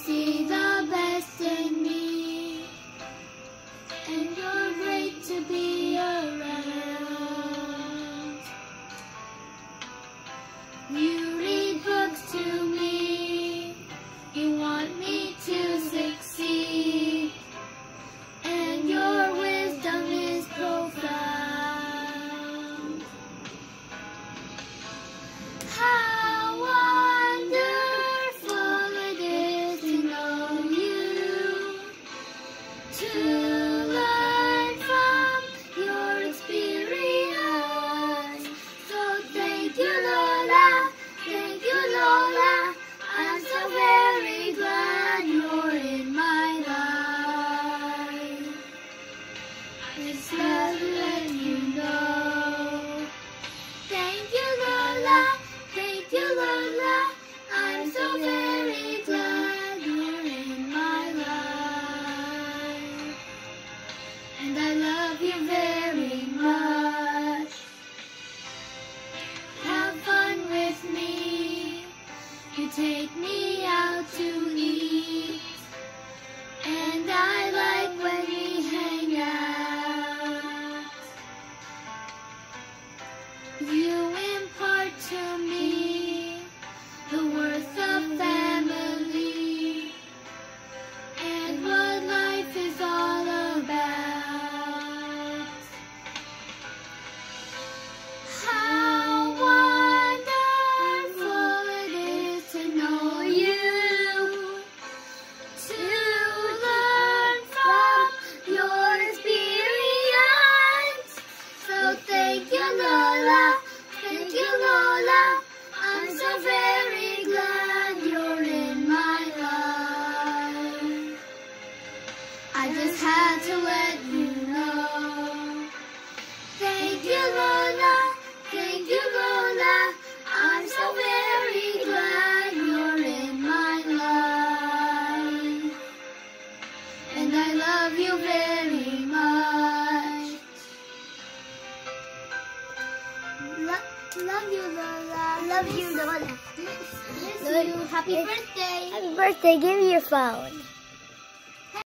see love let you know. Thank you, Lola. Thank you, Lola. I'm so very glad you're in my life. And I love you very much. Have fun with me. You take me out to You Lola. I'm so very glad you're in my life. I just had to let you know. Thank you, Lola. Thank you, Lola. I'm so very glad you're in my life. And I love you very love you, Lola. Love you, Lola. Miss you. Happy birthday. Happy birthday. Give me your phone.